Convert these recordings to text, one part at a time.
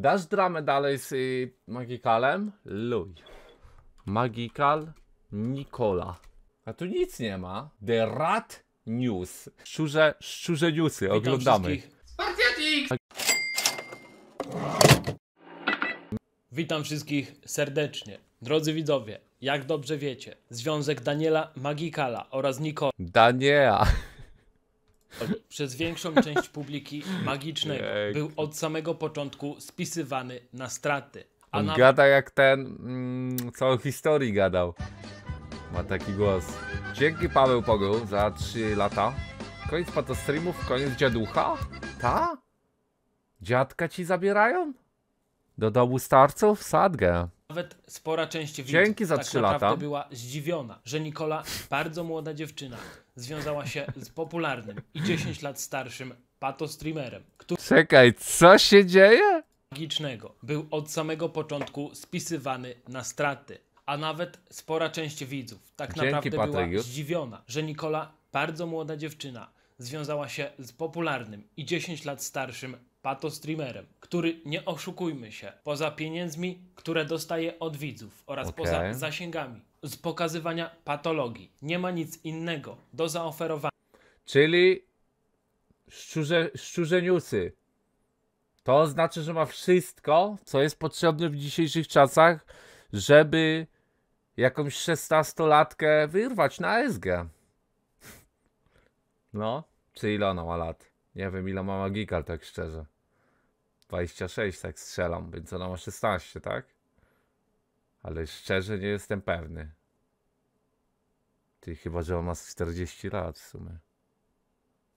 Dasz dramę dalej z y, Magikalem? Luj. Magikal Nikola. A tu nic nie ma. The Rat News. Szczurze, szczurze newsy, Witam oglądamy. wszystkich. Witam wszystkich serdecznie. Drodzy widzowie, jak dobrze wiecie, związek Daniela Magikala oraz Nicole Daniela. Przez większą część publiki magicznego był od samego początku spisywany na straty. A On nawet gada jak ten, mm, co o historii gadał. Ma taki głos. Dzięki Paweł Pogół za 3 lata. Koniec patostreamów, koniec dziaducha? Ta? Dziadka ci zabierają? Do domu starców? Sadgę. Nawet spora część widzów Dzięki za tak trzy naprawdę lata. była zdziwiona, że Nikola, bardzo młoda dziewczyna, związała się z popularnym i 10 lat starszym patostreamerem, który Czekaj, co się dzieje? magicznego był od samego początku spisywany na straty. A nawet spora część widzów tak Dzięki, naprawdę Patryk, była zdziwiona, że Nikola, bardzo młoda dziewczyna, związała się z popularnym i 10 lat starszym patostreamerem, który, nie oszukujmy się, poza pieniędzmi, które dostaje od widzów oraz Okej. poza zasięgami z pokazywania patologii, nie ma nic innego do zaoferowania. Czyli szczurze, szczurze newsy. To znaczy, że ma wszystko, co jest potrzebne w dzisiejszych czasach, żeby jakąś szesnastolatkę wyrwać na SG. No, czy ile ona ma lat? Nie wiem, ile ma Magical, tak szczerze. 26, tak strzelam, więc ona ma 16, tak? Ale szczerze nie jestem pewny. Ty chyba, że on ma z 40 lat w sumie.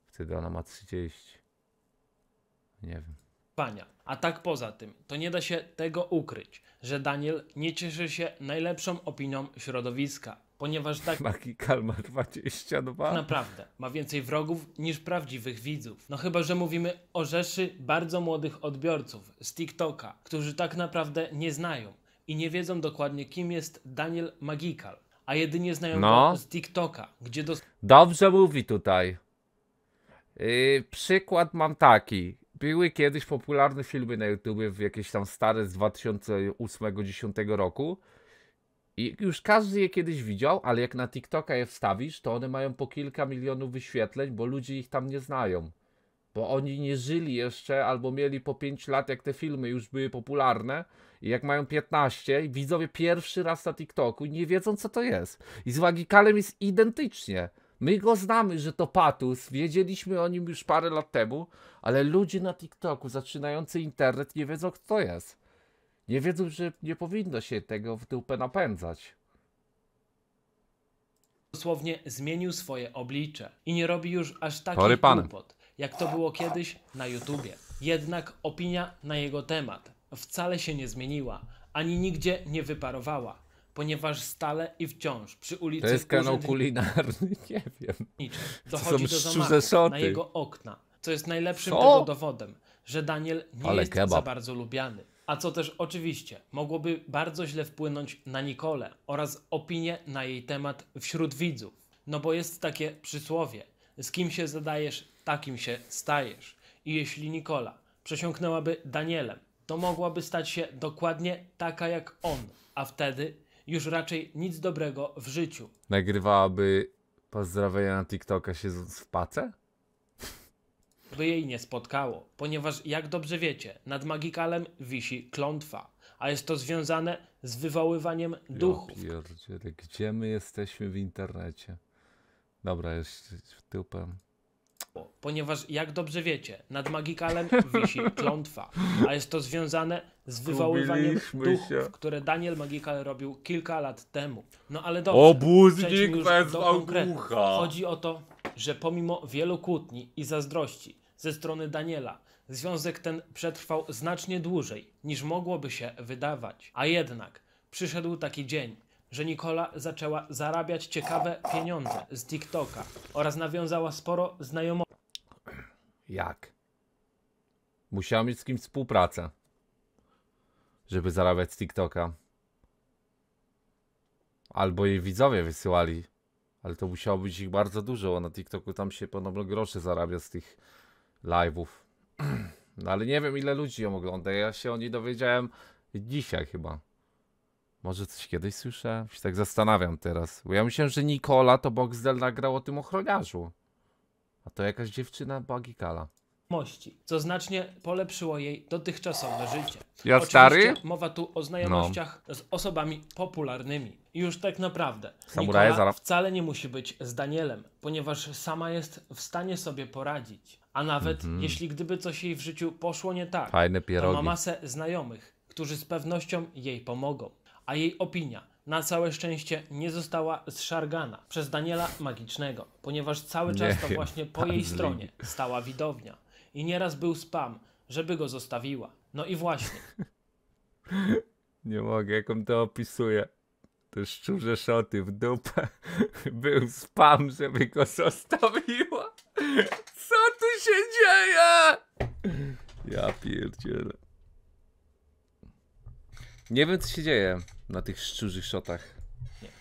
Wtedy ona ma 30. Nie wiem. A tak poza tym, to nie da się tego ukryć, że Daniel nie cieszy się najlepszą opinią środowiska, ponieważ tak Magical ma 22. naprawdę ma więcej wrogów niż prawdziwych widzów. No chyba, że mówimy o rzeszy bardzo młodych odbiorców z TikToka, którzy tak naprawdę nie znają i nie wiedzą dokładnie kim jest Daniel Magikal, a jedynie znają No. go z TikToka, gdzie Dobrze mówi tutaj. Yy, przykład mam taki. Były kiedyś popularne filmy na YouTubie, w jakieś tam stare z 2008-2010 roku. I już każdy je kiedyś widział, ale jak na TikToka je wstawisz, to one mają po kilka milionów wyświetleń, bo ludzie ich tam nie znają. Bo oni nie żyli jeszcze, albo mieli po 5 lat, jak te filmy już były popularne. I jak mają 15, i widzowie pierwszy raz na TikToku i nie wiedzą, co to jest. I z Magikalem jest identycznie. My go znamy, że to Patus, wiedzieliśmy o nim już parę lat temu, ale ludzie na TikToku zaczynający internet nie wiedzą, kto to jest. Nie wiedzą, że nie powinno się tego w dupę napędzać. dosłownie zmienił swoje oblicze i nie robi już aż takich Porypany. głupot, jak to było kiedyś na YouTubie. Jednak opinia na jego temat wcale się nie zmieniła, ani nigdzie nie wyparowała, ponieważ stale i wciąż przy ulicy To jest kanał kulinarny, nie wiem. dochodzi do zamachu na jego okna, co jest najlepszym Co? tego dowodem, że Daniel nie Ale jest kebab. za bardzo lubiany. A co też oczywiście mogłoby bardzo źle wpłynąć na Nikolę oraz opinię na jej temat wśród widzów. No bo jest takie przysłowie, z kim się zadajesz, takim się stajesz. I jeśli Nikola przesiąknęłaby Danielem, to mogłaby stać się dokładnie taka jak on, a wtedy już raczej nic dobrego w życiu. Nagrywałaby pozdrowienia na TikToka się z- w pace? by jej nie spotkało, ponieważ jak dobrze wiecie, nad Magikalem wisi klątwa, a jest to związane z wywoływaniem duchów, Ja pierdzielę, gdzie my jesteśmy w internecie? Dobra, jest w ponieważ jak dobrze wiecie, nad Magikalem wisi klątwa, a jest to związane z wywoływaniem duchów, które Daniel Magikal robił kilka lat temu. No ale dobrze, Obóznik wezwał ducha. Chodzi o to, że pomimo wielu kłótni i zazdrości ze strony Daniela, związek ten przetrwał znacznie dłużej niż mogłoby się wydawać. A jednak przyszedł taki dzień, że Nikola zaczęła zarabiać ciekawe pieniądze z TikToka oraz nawiązała sporo znajomości Jak? Musiała mieć z kimś współpracę, żeby zarabiać z TikToka. Albo jej widzowie wysyłali. Ale to musiało być ich bardzo dużo, na TikToku tam się podobno grosze zarabia z tych live'ów. No ale nie wiem ile ludzi ją ogląda. Ja się o niej dowiedziałem dzisiaj chyba. Może coś kiedyś słyszałem? Się tak zastanawiam teraz. Bo ja myślałem, że Nikola to Boxdel nagrał o tym ochroniarzu. A to jakaś dziewczyna Bagikala. znajomości, co znacznie polepszyło jej dotychczasowe życie. Ja Oczywiście stary? mowa tu o znajomościach z osobami popularnymi. Już tak naprawdę Samuraje Nikola zaraz- wcale nie musi być z Danielem, ponieważ sama jest w stanie sobie poradzić. A nawet jeśli gdyby coś jej w życiu poszło nie tak, Fajne to ma pierogi. masę znajomych, którzy z pewnością jej pomogą. A jej opinia na całe szczęście nie została zszargana przez Daniela Magicznego, ponieważ cały czas to właśnie po jej stronie stała widownia. I nieraz był spam, żeby go zostawiła. No i właśnie, Nie mogę, jak on to opisuje. Te szczurze szoty w dupę. Był spam, żeby go zostawiła. Co tu się dzieje? Ja pierdzielę. Nie wiem, co się dzieje na tych szczurzych szotach.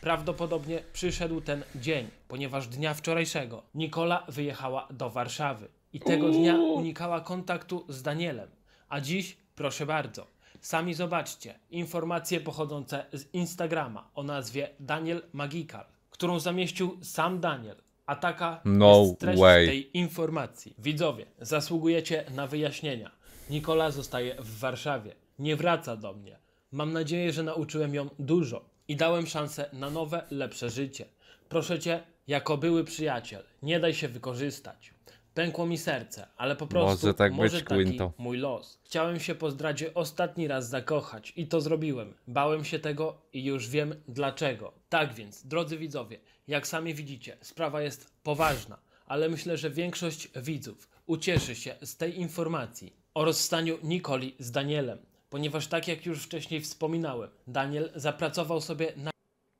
prawdopodobnie przyszedł ten dzień, ponieważ dnia wczorajszego Nikola wyjechała do Warszawy i tego dnia unikała kontaktu z Danielem. A dziś, proszę bardzo, sami zobaczcie informacje pochodzące z Instagrama o nazwie Daniel Magikal, którą zamieścił sam Daniel. A taka No jest treść way. tej informacji. Widzowie, zasługujecie na wyjaśnienia. Nikola zostaje w Warszawie. Nie wraca do mnie. Mam nadzieję, że nauczyłem ją dużo i dałem szansę na nowe, lepsze życie. Proszę cię, jako były przyjaciel, nie daj się wykorzystać. Pękło mi serce, ale po prostu Może tak może być, taki Quinto. mój los. Chciałem się po zdradzie ostatni raz zakochać i to zrobiłem. Bałem się tego i już wiem dlaczego. Tak więc, drodzy widzowie, jak sami widzicie, sprawa jest poważna, ale myślę, że większość widzów ucieszy się z tej informacji o rozstaniu Nikoli z Danielem, ponieważ tak jak już wcześniej wspominałem, Daniel zapracował sobie na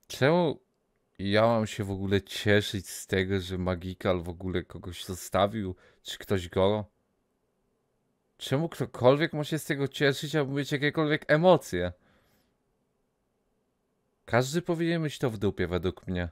Czemu ja mam się w ogóle cieszyć z tego, że Magikal w ogóle kogoś zostawił? Czy ktoś go? Czemu ktokolwiek ma się z tego cieszyć, albo mieć jakiekolwiek emocje? Każdy powinien mieć to w dupie, według mnie.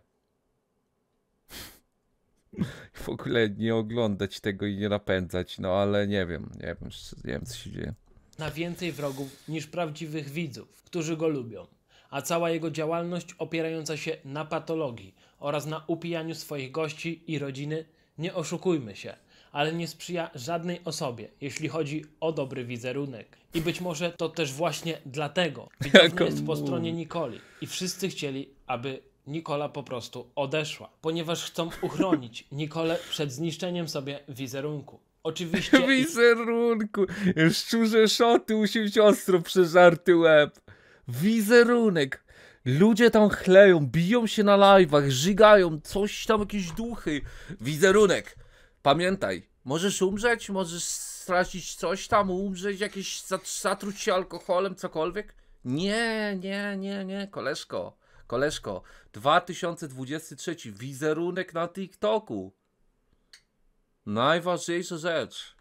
W ogóle nie oglądać tego i nie napędzać, no ale nie wiem, nie wiem, nie wiem co się dzieje. Na więcej wrogów niż prawdziwych widzów, którzy go lubią, a cała jego działalność opierająca się na patologii oraz na upijaniu swoich gości i rodziny, nie oszukujmy się, ale nie sprzyja żadnej osobie, jeśli chodzi o dobry wizerunek. I być może to też właśnie dlatego widownia jest po stronie Nikoli i wszyscy chcieli, aby Nikola po prostu odeszła, ponieważ chcą uchronić Nikolę przed zniszczeniem sobie wizerunku. Oczywiście Wizerunku! Szczurze szoty musi być ostro przeżarty łeb. Wizerunek. Ludzie tam chleją, biją się na live'ach, żygają, coś tam, jakieś duchy. Wizerunek. Pamiętaj, możesz umrzeć, możesz stracić coś tam, umrzeć, jakieś zat- zatruć się alkoholem, cokolwiek. Nie, nie, nie, nie, koleżko, koleżko. 2023, wizerunek na TikToku. Najważniejsza rzecz.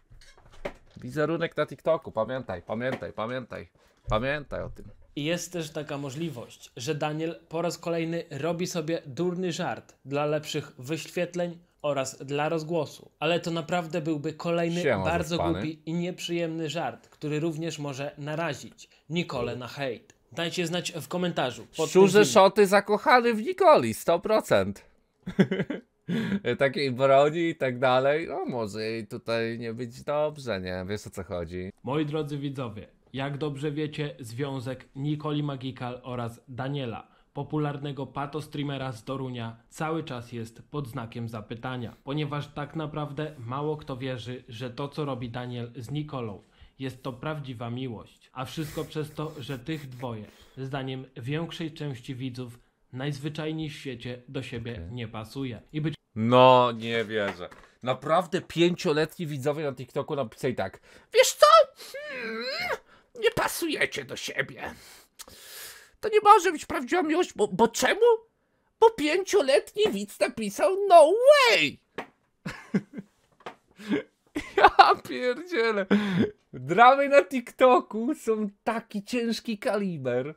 Wizerunek na TikToku, pamiętaj, pamiętaj, pamiętaj. Pamiętaj o tym. I jest też taka możliwość, że Daniel po raz kolejny robi sobie durny żart dla lepszych wyświetleń oraz dla rozgłosu. Ale to naprawdę byłby kolejny Siema, bardzo zaspany. głupi i nieprzyjemny żart, który również może narazić Nikolę na hejt. Dajcie znać w komentarzu. Szczurze szoty zakochany w Nikoli, 100%. Takiej broni i tak dalej. No może i tutaj nie być dobrze, nie? Wiesz o co chodzi. Moi drodzy widzowie, jak dobrze wiecie, związek Nikoli Magikal oraz Daniela, popularnego patostreamera z Torunia, cały czas jest pod znakiem zapytania, ponieważ tak naprawdę mało kto wierzy, że to co robi Daniel z Nikolą jest to prawdziwa miłość, a wszystko przez to, że tych dwoje, zdaniem większej części widzów, najzwyczajniej w świecie do siebie nie pasuje. I być No, nie wierzę. Naprawdę pięcioletni widzowie na TikToku napisali tak. Wiesz co? Hmm, nie pasujecie do siebie. To nie może być prawdziwa miłość, bo, bo czemu? Bo pięcioletni widz napisał no way! ja pierdzielę. Dramy na TikToku są taki ciężki kaliber.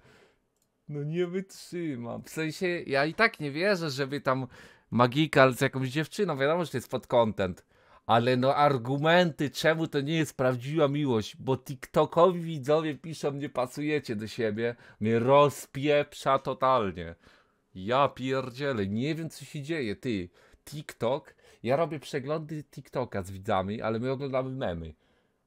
No nie wytrzymam. W sensie, ja i tak nie wierzę, żeby tam Magikal z jakąś dziewczyną, wiadomo, że to jest pod content. Ale no argumenty, czemu to nie jest prawdziwa miłość, bo TikTokowi widzowie piszą, nie pasujecie do siebie, mnie rozpieprza totalnie. Ja pierdzielę, nie wiem co się dzieje, ty. TikTok, ja robię przeglądy TikToka z widzami, ale my oglądamy memy.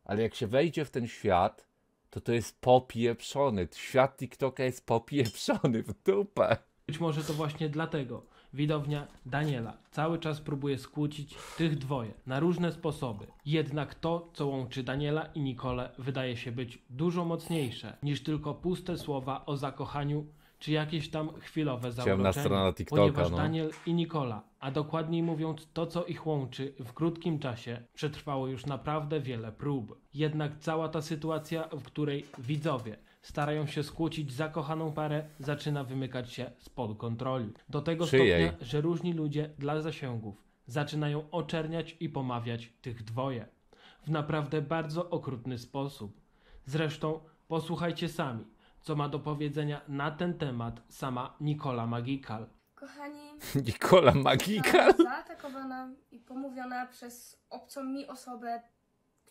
Ale jak się wejdzie w ten świat, to to jest popieprzony. Świat TikToka jest popieprzony w dupę. Być może to właśnie dlatego widownia Daniela cały czas próbuje skłócić tych dwoje na różne sposoby. Jednak to, co łączy Daniela i Nicole, wydaje się być dużo mocniejsze niż tylko puste słowa o zakochaniu czy jakieś tam chwilowe zauroczenie. ponieważ no. Daniel i Nikola, a dokładniej mówiąc to, co ich łączy w krótkim czasie, przetrwało już naprawdę wiele prób. Jednak cała ta sytuacja, w której widzowie starają się skłócić zakochaną parę, zaczyna wymykać się spod kontroli. Do tego Czyjej? stopnia, że różni ludzie dla zasięgów zaczynają oczerniać i pomawiać tych dwoje. W naprawdę bardzo okrutny sposób. Zresztą posłuchajcie sami, co ma do powiedzenia na ten temat sama Nikola Magikal. Kochani, Nikola Magika? zostałam zaatakowana i pomówiona przez obcą mi osobę,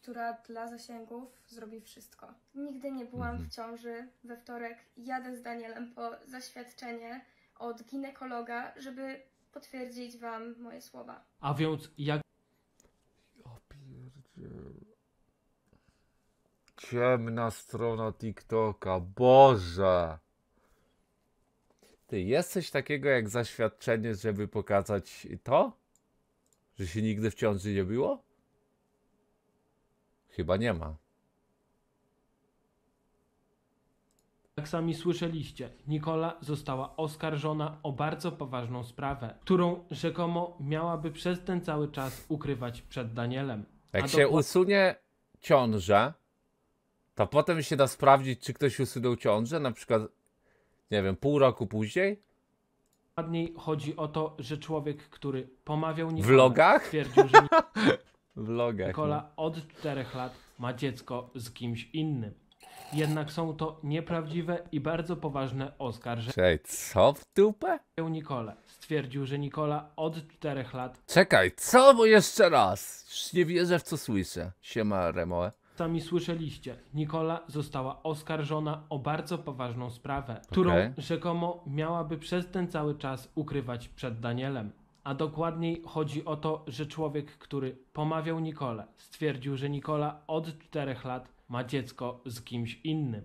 która dla zasięgów zrobi wszystko. Nigdy nie byłam w ciąży. We wtorek jadę z Danielem po zaświadczenie od ginekologa, żeby potwierdzić Wam moje słowa. A więc jak O pierdziele. Ciemna strona TikToka, Boże! Ty, jest coś takiego jak zaświadczenie, żeby pokazać to? Że się nigdy w ciąży nie było? Chyba nie ma. Jak sami słyszeliście, Nikola została oskarżona o bardzo poważną sprawę, którą rzekomo miałaby przez ten cały czas ukrywać przed Danielem. Jak A się dokład- usunie ciążę, to potem się da sprawdzić, czy ktoś usunął ciążę, na przykład, nie wiem, pół roku później? Dokładniej chodzi o to, że człowiek, który pomawiał W Nikolę, vlogach? twierdził, że W vlogach. no. Nikola od czterech lat ma dziecko z kimś innym. Jednak są to nieprawdziwe i bardzo poważne oskarżenia. Czekaj, co w dupę? Nikolę stwierdził, że Nikola od czterech lat Czekaj, co? Bo jeszcze raz. Już nie wierzę w co słyszę. Siema, Remoe. Sami słyszeliście, Nikola została oskarżona o bardzo poważną sprawę, którą rzekomo miałaby przez ten cały czas ukrywać przed Danielem. A dokładniej chodzi o to, że człowiek, który pomawiał Nikolę, stwierdził, że Nikola od czterech lat ma dziecko z kimś innym.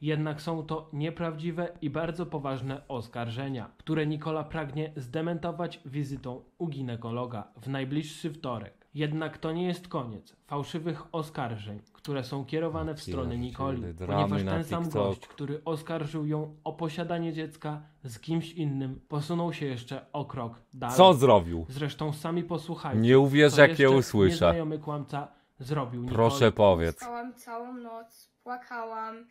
Jednak są to nieprawdziwe i bardzo poważne oskarżenia, które Nikola pragnie zdementować wizytą u ginekologa w najbliższy wtorek. Jednak to nie jest koniec fałszywych oskarżeń, które są kierowane w stronę Nikoli, ponieważ ten sam gość, który oskarżył ją o posiadanie dziecka z kimś innym, posunął się jeszcze o krok dalej. Co zrobił? Zresztą sami posłuchajcie. Nie uwierzę, jak je usłyszę. Nieznajomy kłamca zrobił Nikoli. Proszę powiedz. Spałam całą noc, płakałam.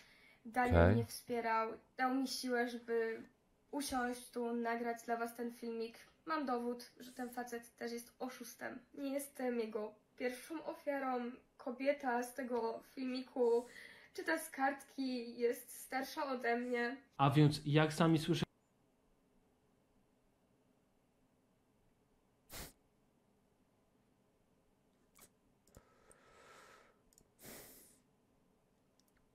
Daniel Okej. mnie wspierał, dał mi siłę, żeby usiąść tu, nagrać dla was ten filmik. Mam dowód, że ten facet też jest oszustem. Nie jestem jego pierwszą ofiarą. Kobieta z tego filmiku czyta z kartki, jest starsza ode mnie. A więc jak sami słyszeliście,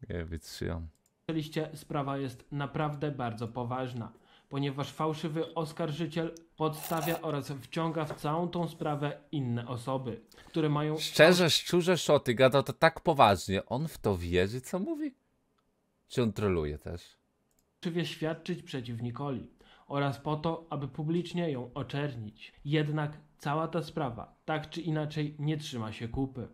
Nie wytrzymam. Słyszeliście, sprawa jest naprawdę bardzo poważna, ponieważ fałszywy oskarżyciel podstawia oraz wciąga w całą tą sprawę inne osoby, które mają Szczerze, szczurze szoty, gada to tak poważnie. On w to wierzy, co mówi? Czy on troluje też? fałszywie świadczyć przeciw Nikoli oraz po to, aby publicznie ją oczernić. Jednak cała ta sprawa tak czy inaczej nie trzyma się kupy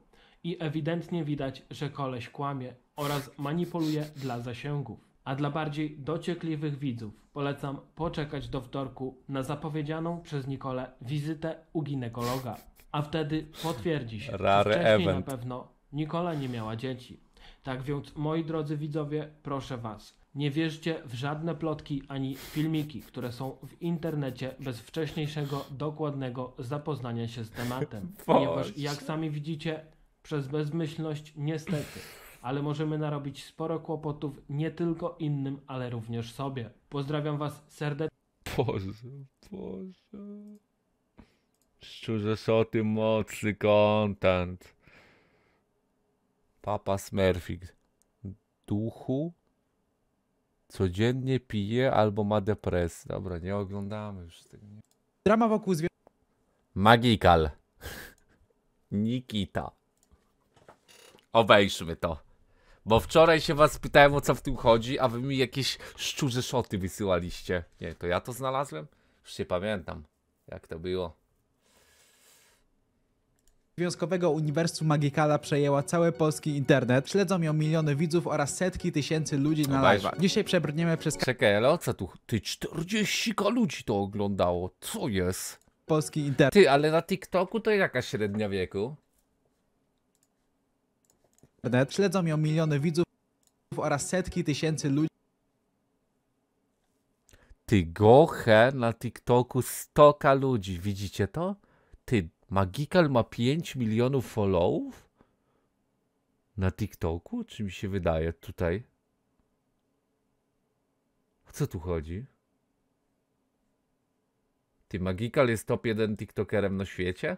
i ewidentnie widać, że koleś kłamie oraz manipuluje dla zasięgów. A dla bardziej dociekliwych widzów polecam poczekać do wtorku na zapowiedzianą przez Nikolę wizytę u ginekologa. A wtedy potwierdzi się, Rary że wcześniej event. na pewno Nikola nie miała dzieci. Tak więc, moi drodzy widzowie, proszę Was, nie wierzcie w żadne plotki ani filmiki, które są w internecie bez wcześniejszego, dokładnego zapoznania się z tematem. Ponieważ, jak sami widzicie, przez bezmyślność niestety, ale możemy narobić sporo kłopotów nie tylko innym, ale również sobie. Pozdrawiam Was serdecznie. Boże, Boże. Szczurze szoty, mocny content. Papa Smurfik. Duchu codziennie pije albo ma depresję. Dobra, nie oglądamy już tego. nie- Drama wokół Magikal. Nikita. Obejrzmy to. Bo wczoraj się was pytałem o co w tym chodzi, a wy mi jakieś szczurze szoty wysyłaliście. Nie, to ja to znalazłem? Już nie pamiętam, jak to było. Związkowego Uniwersum Magikala przejęła cały polski internet. Śledzą ją miliony widzów oraz setki tysięcy ludzi na live'ach. Dzisiaj przebrniemy przez Czekaj, ale o co tu? Ty 40 ludzi to oglądało. Co jest? polski internet. Ty, ale na TikToku to jaka średnia wieku? Śledzą ją miliony widzów oraz setki tysięcy ludzi Ty goche na TikToku stoka ludzi. Widzicie to? Ty, Magikal ma 5 milionów followów? Na TikToku? Czy mi się wydaje tutaj? O co tu chodzi? Ty, Magikal jest top 1 TikTokerem na świecie?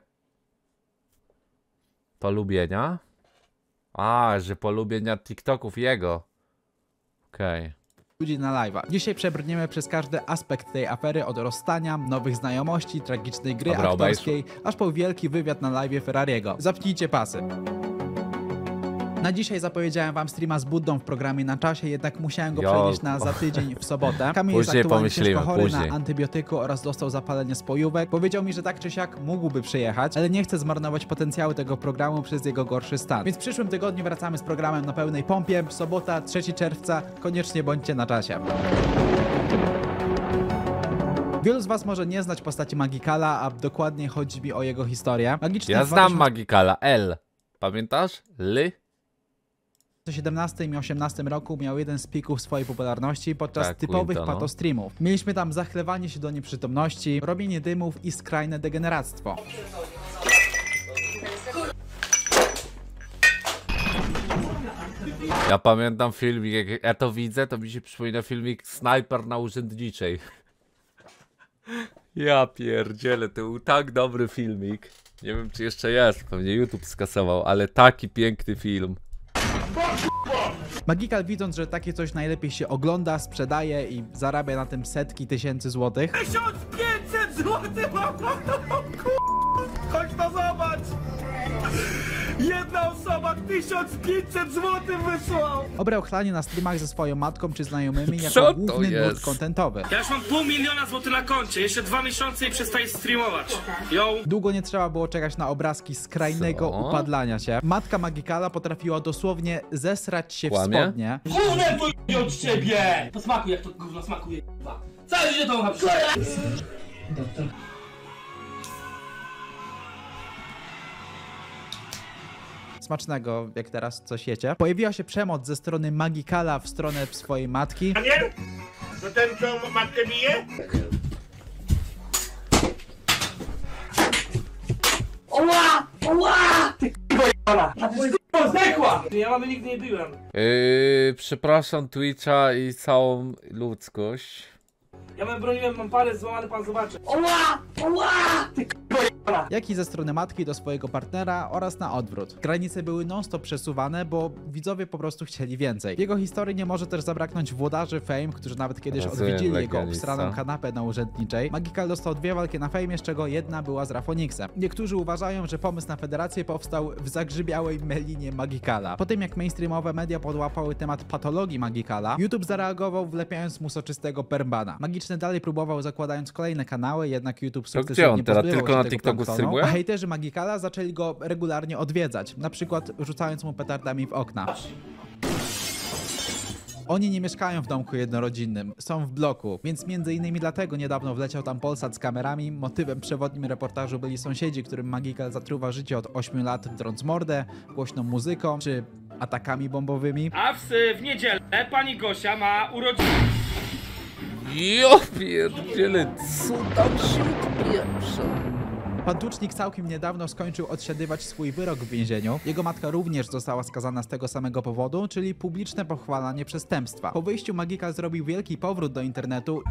Polubienia? A, że polubienia TikToków jego. Okej. ludzi na live'ach. Dzisiaj przebrniemy przez każdy aspekt tej afery od rozstania, nowych znajomości, tragicznej gry Dobra, obejrz. aktorskiej, aż po wielki wywiad na live'ie Ferrariego. Zapnijcie pasy. Na dzisiaj zapowiedziałem wam streama z Buddą w programie na czasie, jednak musiałem go przenieść na za tydzień w sobotę. Kamil jest Później aktualnie ciężko chory później. na antybiotyku oraz dostał zapalenie spojówek. Powiedział mi, że tak czy siak mógłby przyjechać, ale nie chce zmarnować potencjału tego programu przez jego gorszy stan. Więc w przyszłym tygodniu wracamy z programem na pełnej pompie. Sobota, 3 czerwca. Koniecznie bądźcie na czasie. Wielu z was może nie znać postaci Magikala, a dokładnie chodzi mi o jego historię. Magiczny Ja znam Magikala. L. Pamiętasz? L? W 2017 i 2018 roku miał jeden z pików swojej popularności podczas Tak, typowych Quinto, no. patostreamów. Mieliśmy tam zachlewanie się do nieprzytomności, robienie dymów i skrajne degeneractwo. Ja pamiętam filmik, jak ja to widzę, to mi się przypomina filmik Snajper na urzędniczej. Ja pierdzielę, to był tak dobry filmik. Nie wiem, czy jeszcze jest, pewnie YouTube skasował, ale taki piękny film. Magikal widząc, że takie coś najlepiej się ogląda, sprzedaje i zarabia na tym setki tysięcy złotych, 1500 zł mam! Chodź to zobacz! Jedna osoba 1500 zł wysłał! obrał chlanie na streamach ze swoją matką czy znajomymi jako to główny nurt kontentowy. Ja już mam pół miliona złotych na koncie, jeszcze dwa miesiące i przestaję streamować. Yo! Długo nie trzeba było czekać na obrazki skrajnego Co? upadlania się. Matka Magikala potrafiła dosłownie zesrać się Kłamie? w spodnie, Gównem to od ciebie! Po smaku jak to gówno smakuje. Cały życie to mam smacznego, jak teraz coś jecie. Pojawiła się przemoc ze strony Magikala w stronę swojej matki. Nie? To ten, co matkę bije? O, zdechła! Ja mamy nigdy nie byłem. Yy, przepraszam Twitcha i całą ludzkość. Ja mam broniłem, mam palec złamany, pan zobaczy. Jak i ze strony matki do swojego partnera oraz na odwrót. Granice były non-stop przesuwane, bo widzowie po prostu chcieli więcej. W jego historii nie może też zabraknąć włodarzy Fame, którzy nawet kiedyś Rozumiem, odwiedzili jego obsraną kanapę na urzędniczej. Magikal dostał dwie walki na Fame, z czego jedna była z Rafonixem. Niektórzy uważają, że pomysł na federację powstał w zagrzybiałej melinie Magikala. Po tym jak mainstreamowe media podłapały temat patologii Magikala, YouTube zareagował wlepiając mu soczystego permbana. Magiczny dalej próbował zakładając kolejne kanały, jednak YouTube sukcesywnie teraz? pozbywał Tylko się na tego Streamuje? a hejterzy Magikala zaczęli go regularnie odwiedzać, na przykład rzucając mu petardami w okna. Oni nie mieszkają w domku jednorodzinnym, są w bloku, więc między innymi dlatego niedawno wleciał tam Polsat z kamerami. Motywem przewodnim reportażu byli sąsiedzi, którym Magikal zatruwa życie od 8 lat, drąc mordę, głośną muzyką czy atakami bombowymi. A w, w niedzielę pani Gosia ma urodziny. Jo pierdzielę, co tam się odpieprza? Pan Tucznik całkiem niedawno skończył odsiadywać swój wyrok w więzieniu. Jego matka również została skazana z tego samego powodu, czyli publiczne pochwalanie przestępstwa. Po wyjściu Magikal zrobił wielki powrót do internetu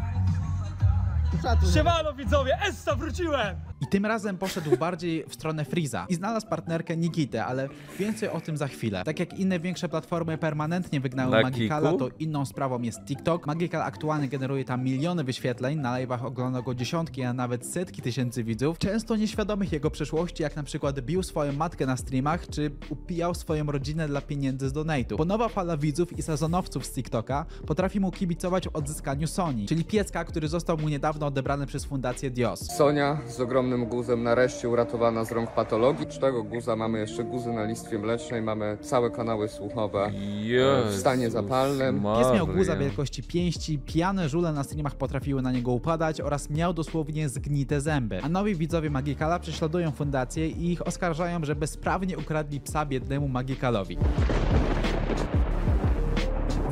Siemano widzowie, Essa wróciłem! I tym razem poszedł bardziej w stronę Freeza i znalazł partnerkę Nikitę, ale więcej o tym za chwilę. Tak jak inne większe platformy permanentnie wygnały Na Magikala, Kiku? to inną sprawą jest TikTok. Magical aktualnie generuje tam miliony wyświetleń, na live'ach ogląda go dziesiątki, a nawet setki tysięcy widzów, często nieświadomych jego przeszłości, jak na przykład bił swoją matkę na streamach, czy upijał swoją rodzinę dla pieniędzy z donate'u. Bo nowa fala widzów i sezonowców z TikToka potrafi mu kibicować w odzyskaniu Sony, czyli piecka, który został mu niedawno odebrany przez fundację Dios. Sonia z ogromnym guzem nareszcie uratowana z rąk patologii. Z tego guza mamy jeszcze guzy na listwie mlecznej, mamy całe kanały słuchowe w stanie zapalnym. Pies miał guza wielkości pięści, pijane żule na streamach potrafiły na niego upadać oraz miał dosłownie zgnite zęby. A nowi widzowie Magikala prześladują fundację i ich oskarżają, że bezprawnie ukradli psa biednemu Magikalowi.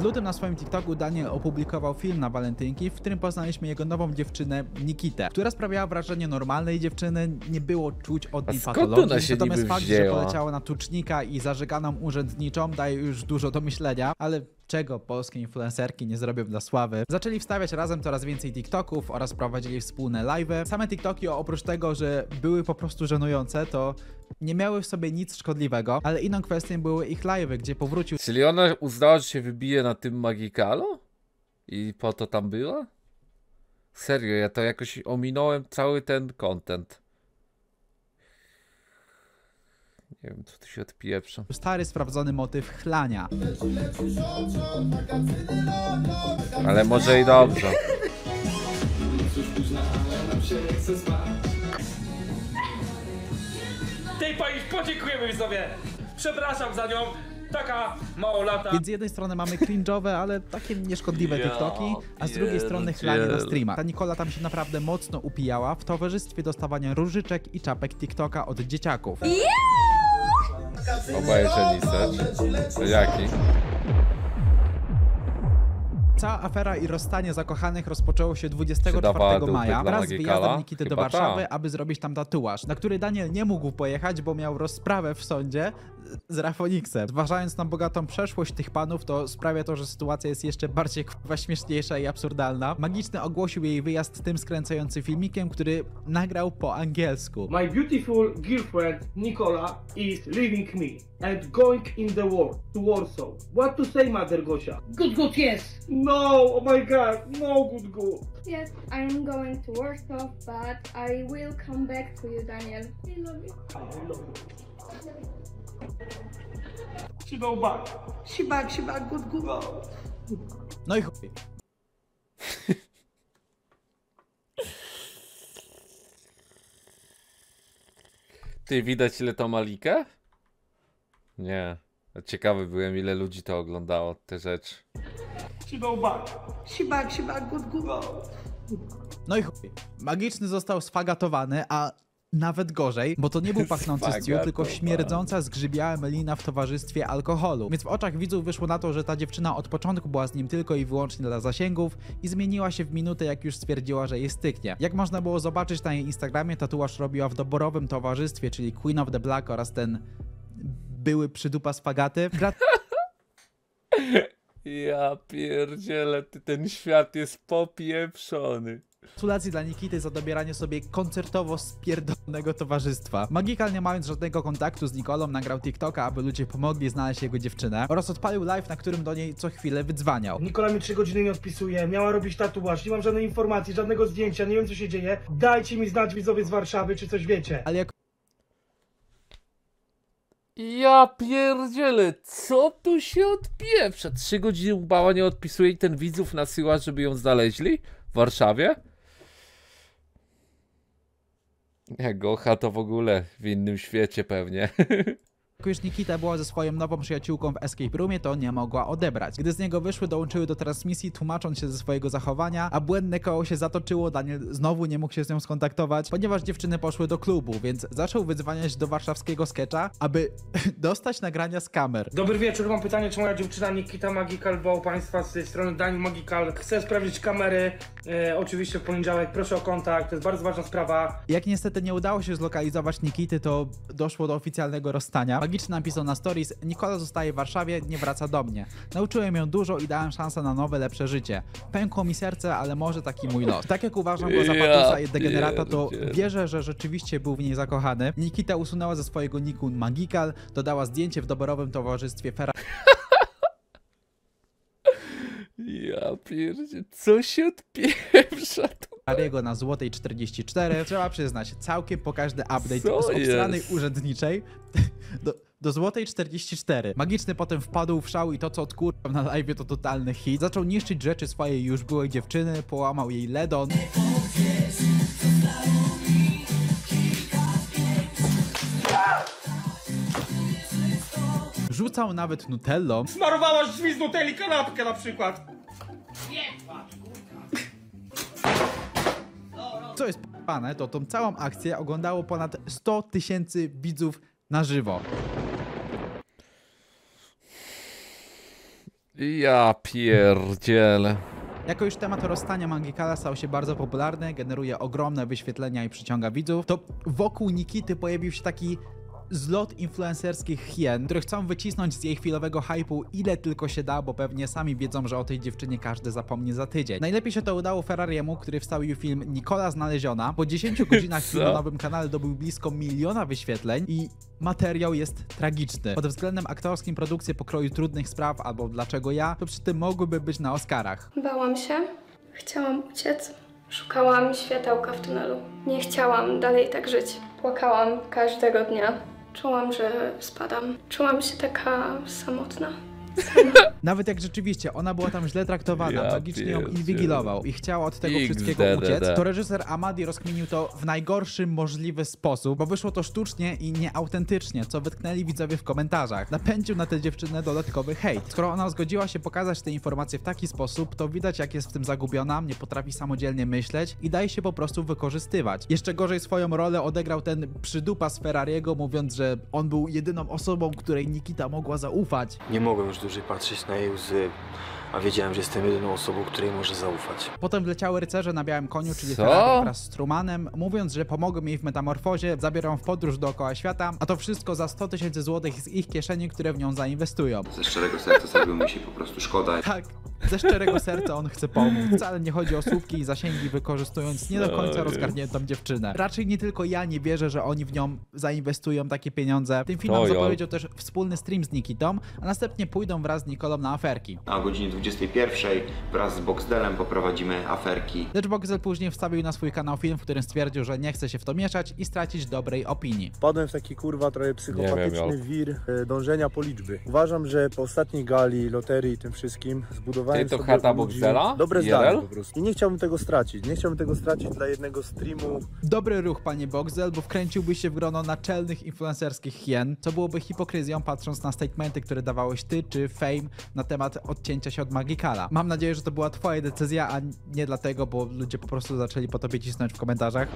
Lutym na swoim TikToku Daniel opublikował film na walentynki, w którym poznaliśmy jego nową dziewczynę Nikitę, która sprawiała wrażenie normalnej dziewczyny, nie było czuć od niej patologii, natomiast fakt, że wzięła? poleciała na tucznika i zażeganą urzędniczą daje już dużo do myślenia, ale czego polskie influencerki nie zrobią dla sławy. Zaczęli wstawiać razem coraz więcej TikToków oraz prowadzili wspólne live'y. Same TikToki oprócz tego, że były po prostu żenujące, to nie miały w sobie nic szkodliwego, ale inną kwestią były ich live'y, gdzie powrócił Czyli ona uznała, że się wybije na tym Magikalu? I po to tam była? Serio, ja to jakoś ominąłem cały ten content. Nie wiem, co tu się odpieprza. stary, sprawdzony motyw chlania. Ale może i dobrze. Tej pani podziękujemy sobie. Przepraszam za nią. Taka mało lata. Więc z jednej strony mamy cringe'owe, ale takie nieszkodliwe Ja TikToki, a z drugiej strony chlanie na streamach. Ta Nikola tam się naprawdę mocno upijała w towarzystwie dostawania różyczek i czapek TikToka od dzieciaków. Obejrzeli se. To jaki? Cała afera i rozstanie zakochanych rozpoczęło się Czy 24 dawała dupy maja wraz z wyjazdem Nikity do Chyba Warszawy, tak. aby zrobić tam tatuaż, na który Daniel nie mógł pojechać, bo miał rozprawę w sądzie z Rafoniksem. Zważając na bogatą przeszłość tych panów, to sprawia to, że sytuacja jest jeszcze bardziej kurwa śmieszniejsza i absurdalna. Magiczny ogłosił jej wyjazd tym skręcającym filmikiem, który nagrał po angielsku. My beautiful girlfriend Nicola is leaving me and going in the war to Warsaw. What to say, Mother Gosia? Good, good, yes. No, oh my god, no good, good. Yes, I'm going to Warsaw, but I will come back to you, Daniel. I love you. I love you. She go back. She back, she back, good, good. No i chuj. Ty, widać ile to Malikę? Nie. Ciekawy byłem, ile ludzi to oglądało, te rzeczy. She go back. She back, she back, good, good. No i chuj. Magiczny został sfagatowany, a nawet gorzej, bo to nie był pachnący stew, tylko śmierdząca, zgrzybiała melina w towarzystwie alkoholu. Więc w oczach widzów wyszło na to, że ta dziewczyna od początku była z nim tylko i wyłącznie dla zasięgów i zmieniła się w minutę, jak już stwierdziła, że jej styknie. Jak można było zobaczyć na jej Instagramie, tatuaż robiła w doborowym towarzystwie, czyli Queen of the Black oraz ten były przydupa z fagaty. Ja pierdzielę, ty, ten świat jest popieprzony. Gratulacje dla Nikity za dobieranie sobie koncertowo spierdolonego towarzystwa. Magikal nie mając żadnego kontaktu z Nikolą nagrał TikToka, aby ludzie pomogli znaleźć jego dziewczynę oraz odpalił live, na którym do niej co chwilę wydzwaniał. Nikola mi 3 godziny nie odpisuje, miała robić tatuaż, nie mam żadnej informacji, żadnego zdjęcia, nie wiem co się dzieje. Dajcie mi znać widzowie z Warszawy, czy coś wiecie. Ale jak Ja pierdzielę, co tu się odpieprza? Trzy godziny bała nie odpisuje i ten widzów nasyła, żeby ją znaleźli w Warszawie? Nie, Gocha to w ogóle w innym świecie pewnie. już Nikita była ze swoją nową przyjaciółką w Escape Roomie, to nie mogła odebrać. Gdy z niego wyszły, dołączyły do transmisji, tłumacząc się ze swojego zachowania, a błędne koło się zatoczyło, Daniel znowu nie mógł się z nią skontaktować, ponieważ dziewczyny poszły do klubu, więc zaczął wydzwaniać do warszawskiego sketcha, aby dostać nagrania z kamer. Dobry wieczór, mam pytanie, czy moja dziewczyna Nikita Magical, bo u Państwa z tej strony Daniel Magical chce sprawdzić kamery, e, oczywiście w poniedziałek, proszę o kontakt, to jest bardzo ważna sprawa. Jak niestety nie udało się zlokalizować Nikity, to doszło do oficjalnego rozstania. Magiczny napisał na stories, Nikola zostaje w Warszawie, nie wraca do mnie. Nauczyłem ją dużo i dałem szansę na nowe, lepsze życie. Pękło mi serce, ale może taki mój los. Tak jak uważam go za patusa i degenerata, to wierzę, że rzeczywiście był w niej zakochany. Nikita usunęła ze swojego niku Magikal, dodała zdjęcie w doborowym towarzystwie Ferrari. Ja pierdzie, co się odpieprza tu? Ferrariego na złotej 44. Trzeba przyznać, całkiem pokaźny update Co z obstranej urzędniczej do, do złotej 44. Magiczny potem wpadł w szał i to co odkurwał na live to totalny hit. Zaczął niszczyć rzeczy swojej już byłej dziewczyny, połamał jej ledon. Rzucał nawet nutellą. Smarowałaś drzwi z Nutelli kanapkę na przykład. Co jest p***ane, to tą całą akcję oglądało ponad 100 tysięcy widzów na żywo. Ja pierdzielę. Jako już temat rozstania Mangikala stał się bardzo popularny, generuje ogromne wyświetlenia i przyciąga widzów, to wokół Nikity pojawił się taki zlot influencerskich hien, które chcą wycisnąć z jej chwilowego hypu ile tylko się da, bo pewnie sami wiedzą, że o tej dziewczynie każdy zapomni za tydzień. Najlepiej się to udało Ferrariemu, który wstawił film Nikola Znaleziona. Po 10 godzinach filmu na nowym kanale dobył blisko miliona wyświetleń i materiał jest tragiczny. Pod względem aktorskim produkcje pokroju trudnych spraw albo dlaczego ja, to przy tym mogłyby być na Oscarach. Bałam się, chciałam uciec. Szukałam światełka w tunelu. Nie chciałam dalej tak żyć. Płakałam każdego dnia. Czułam, że spadam. Czułam się taka samotna. Nawet jak rzeczywiście ona była tam źle traktowana, Ja tragicznie ją inwigilował i chciała od tego wszystkiego uciec, to reżyser Amadi rozkminił to w najgorszy możliwy sposób, bo wyszło to sztucznie i nieautentycznie, co wytknęli widzowie w komentarzach. Napędził na tę dziewczynę dodatkowy hejt. Skoro ona zgodziła się pokazać te informacje w taki sposób, to widać jak jest w tym zagubiona, nie potrafi samodzielnie myśleć i daje się po prostu wykorzystywać. Jeszcze gorzej swoją rolę odegrał ten przydupa z Ferrariego, mówiąc, że on był jedyną osobą, której Nikita mogła zaufać. Nie mogłem już dłużej patrzeć na jej łzy, a wiedziałem, że jestem jedyną osobą, której może zaufać. Potem wleciały rycerze na białym koniu, czyli Co? Ferrari wraz z Trumanem, mówiąc, że pomogą jej w metamorfozie, zabiorą w podróż dookoła świata, a to wszystko za 100 tysięcy złotych z ich kieszeni, które w nią zainwestują. Ze szczerego serca zrobiło mi się po prostu szkoda. Tak, ze szczerego serca on chce pomóc. Wcale nie chodzi o słupki i zasięgi, wykorzystując nie do końca rozgarniętą dziewczynę. Raczej nie tylko ja nie wierzę, że oni w nią zainwestują takie pieniądze. Tym filmem zapowiedział też wspólny stream z Nikitą, a następnie pójdą wraz z Nikolą na aferki. A o godzinie 21 wraz z Boxdelem poprowadzimy aferki. Lecz Boxel później wstawił na swój kanał film, w którym stwierdził, że nie chce się w to mieszać i stracić dobrej opinii. Wpadłem w taki kurwa trochę psychopatyczny wir e, dążenia po liczby. Uważam, że po ostatniej gali, loterii i tym wszystkim zbudowałem Ty to chata Boxdela? dobre zdanie po prostu. I nie chciałbym tego stracić. Nie chciałbym tego stracić dla jednego streamu. Dobry ruch, panie Boxel, bo wkręciłbyś się w grono naczelnych influencerskich hien, co byłoby hipokryzją patrząc na statementy, które dawałeś ty czy Fame na temat odcięcia się od Magikala. Mam nadzieję, że to była twoja decyzja, a nie dlatego, bo ludzie po prostu zaczęli po tobie cisnąć w komentarzach.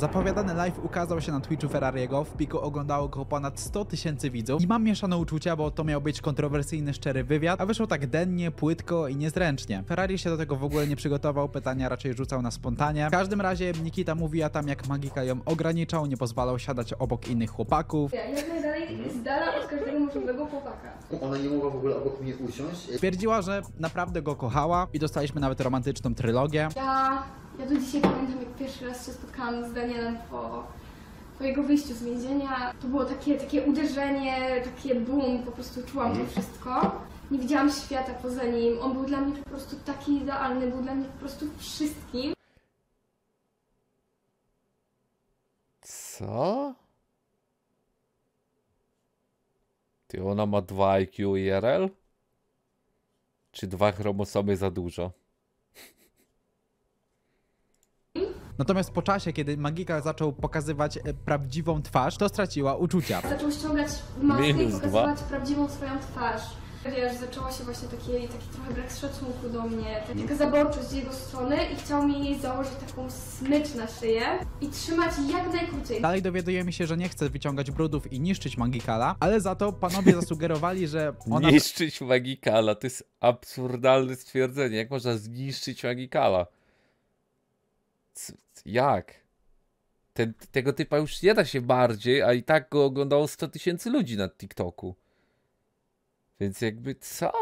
Zapowiadany live ukazał się na Twitchu Ferrariego, w piku oglądało go ponad 100 tysięcy widzów i mam mieszane uczucia, bo to miał być kontrowersyjny, szczery wywiad, a wyszło tak dennie, płytko i niezręcznie. Ferrari się do tego w ogóle nie przygotował, pytania raczej rzucał na spontanie. W każdym razie Nikita mówiła tam jak Magika ją ograniczał, nie pozwalał siadać obok innych chłopaków. Ja jak najdalej z dala od każdego możliwego chłopaka. Ona nie mogła w ogóle obok mnie usiąść. Twierdziła, że naprawdę go kochała i dostaliśmy nawet romantyczną trylogię. Ja, ja do dzisiaj pamiętam, jak pierwszy raz się spotkałam z Danielem po, po jego wyjściu z więzienia. To było takie, takie uderzenie, takie boom, po prostu czułam to wszystko. Nie widziałam świata poza nim. On był dla mnie po prostu taki idealny, był dla mnie po prostu wszystkim. Co? Ty, ona ma 2 IQ IRL? Czy dwa chromosomy za dużo? Natomiast po czasie, kiedy Magika zaczął pokazywać e, prawdziwą twarz, to straciła uczucia. Zaczął ściągać maskę i Minus pokazywać prawdziwą swoją twarz. Wiesz, zaczęła się właśnie taki, taki trochę brak szacunku do mnie, taka zaborczość z jego strony i chciał mi założyć taką smycz na szyję i trzymać jak najkrócej. Dalej dowiadujemy się, że nie chce wyciągać brudów i niszczyć Magikala, ale za to panowie zasugerowali, że ona Niszczyć Magikala, to jest absurdalne stwierdzenie. Jak można zniszczyć Magikala? Jak? Ten, tego typa już nie da się bardziej, a i tak go oglądało 100 tysięcy ludzi na TikToku. Więc jakby co?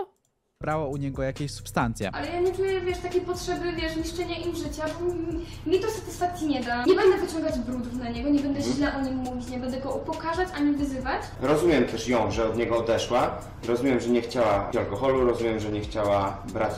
brało u niego jakieś substancje. Ale ja nie czuję, wiesz, takiej potrzeby, wiesz, niszczenia im życia, bo mi- mi to satysfakcji nie da. Nie będę wyciągać brudów na niego, nie będę źle o nim mówić, nie będę go upokarzać ani wyzywać. Rozumiem też ją, że od niego odeszła. Rozumiem, że nie chciała alkoholu, rozumiem, że nie chciała brać.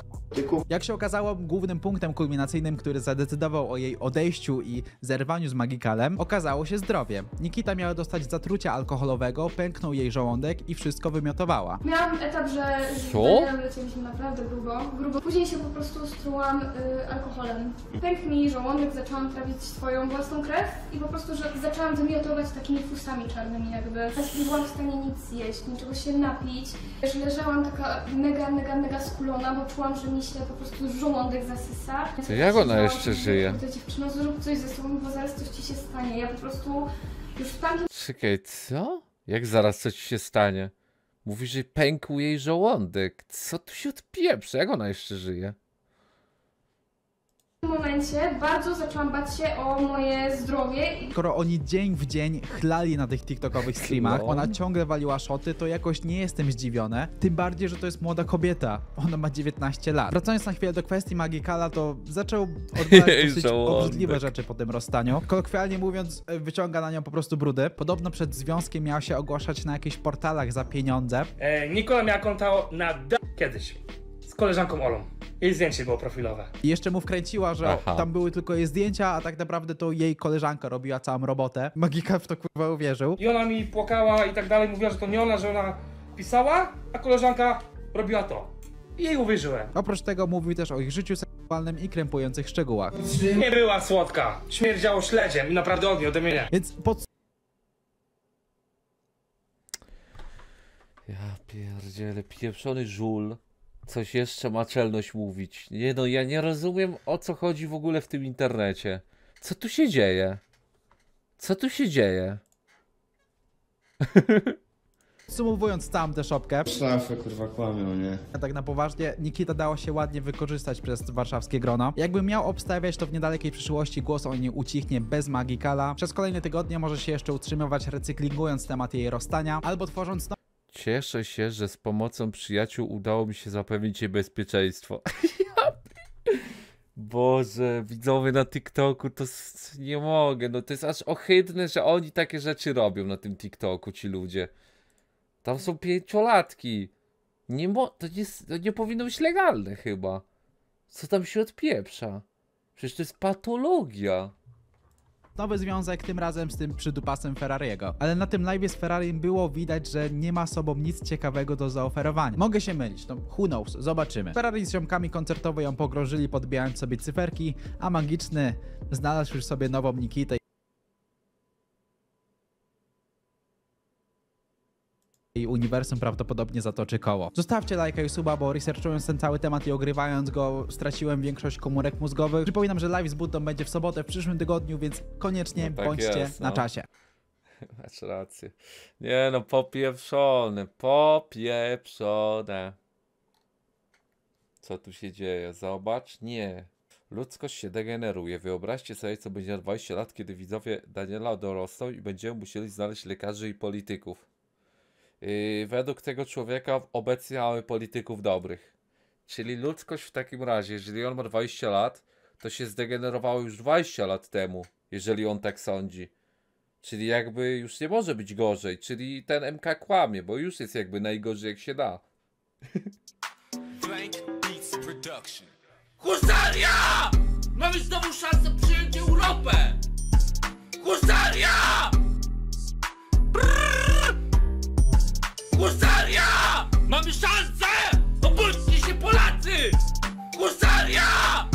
Jak się okazało, głównym punktem kulminacyjnym, który zadecydował o jej odejściu i zerwaniu z Magikalem, okazało się zdrowie. Nikita miała dostać zatrucia alkoholowego, pęknął jej żołądek i wszystko wymiotowała. Miałam etap, że Co? Lecieliśmy naprawdę grubo, grubo. Później się po prostu strułam y, alkoholem. Pękł mi żołądek, zaczęłam trawić swoją własną krew i po prostu, że zaczęłam wymiotować takimi fusami czarnymi jakby. Nie byłam w stanie nic zjeść, niczego się napić. Leżałam taka mega, mega, mega skulona, bo czułam, że mi się po prostu żołądek zasysa. To jak ona jeszcze żyje? To dziewczyno, zrób coś ze sobą, bo zaraz coś ci się stanie. Ja po prostu już w tamtym Czekaj, co? Jak zaraz co ci się stanie? Mówi, że pękł jej żołądek. Co tu się odpieprza? Jak ona jeszcze żyje? Momencie bardzo zaczęłam bać się o moje zdrowie i Skoro oni dzień w dzień chlali na tych TikTokowych streamach, Chlą? ona ciągle waliła szoty, to jakoś nie jestem zdziwiony. Tym bardziej, że to jest młoda kobieta. Ona ma 19 lat. Wracając na chwilę do kwestii Magikala, to zaczął odwalać dosyć obrzydliwe rzeczy po tym rozstaniu. Kolokwialnie mówiąc, e, wyciąga na nią po prostu brudy. Podobno przed związkiem miała się ogłaszać na jakichś portalach za pieniądze. E, Nikola miała konto na d... kiedyś. Koleżanką Olą. Jej zdjęcie było profilowe. I jeszcze mu wkręciła, że Aha. tam były tylko jej zdjęcia, a tak naprawdę to jej koleżanka robiła całą robotę. Magika w to kurwa uwierzył. I ona mi płakała i tak dalej, mówiła, że to nie ona, że ona pisała, a koleżanka robiła to. I jej uwierzyłem. Oprócz tego mówił też o ich życiu seksualnym i krępujących szczegółach. Nie była słodka. Śmierdziało śledziem i naprawdę od niej, ode mnie nie. Więc pod Ja pierdzielę, pieprzony żul. Coś jeszcze ma czelność mówić. Nie no, ja nie rozumiem o co chodzi w ogóle w tym internecie. Co tu się dzieje? Co tu się dzieje? Podsumowując całą tę szopkę, Szlafy kurwa kłamią, nie? a tak na poważnie, Nikita dała się ładnie wykorzystać przez warszawskie grono. Jakby miał obstawiać, to w niedalekiej przyszłości głos o niej ucichnie bez Magikala. Przez kolejne tygodnie może się jeszcze utrzymywać recyklingując temat jej rozstania, albo tworząc Cieszę się, że z pomocą przyjaciół udało mi się zapewnić jej bezpieczeństwo. Boże, widzowie na TikToku to nie mogę. No to jest aż ohydne, że oni takie rzeczy robią na tym TikToku, ci ludzie. Tam są pięciolatki. Nie mo- to, nie, to nie powinno być legalne chyba. Co tam się odpieprza? Przecież to jest patologia. Nowy związek, tym razem z tym przydupasem Ferrariego. Ale na tym live z Ferrarim było widać, że nie ma sobą nic ciekawego do zaoferowania. Mogę się mylić, no who knows, zobaczymy. Ferrari z ziomkami koncertowo ją pogrążyli, podbijając sobie cyferki, a Magiczny znalazł już sobie nową Nikitę i uniwersum prawdopodobnie zatoczy koło. Zostawcie lajka i suba, bo researchując ten cały temat i ogrywając go, straciłem większość komórek mózgowych. Przypominam, że live z Buddą będzie w sobotę w przyszłym tygodniu, więc koniecznie No tak bądźcie jest, na no. czasie. Masz rację. Nie no, popieprzone, popieprzone. Co tu się dzieje? Zobacz, nie. Ludzkość się degeneruje. Wyobraźcie sobie, co będzie za 20 lat, kiedy widzowie Daniela dorosną i będziemy musieli znaleźć lekarzy i polityków. Yy, według tego człowieka obecnie mamy polityków dobrych. Czyli ludzkość w takim razie, jeżeli on ma 20 lat, to się zdegenerowało już 20 lat temu, jeżeli on tak sądzi. Czyli jakby już nie może być gorzej. Czyli ten MK kłamie, bo już jest jakby najgorzej jak się da. Husaria! Mamy znowu szansę przyjąć Europę! Husaria! Brrr! Husaria! Mamy szansę! Obudźcie się Polacy! Husaria!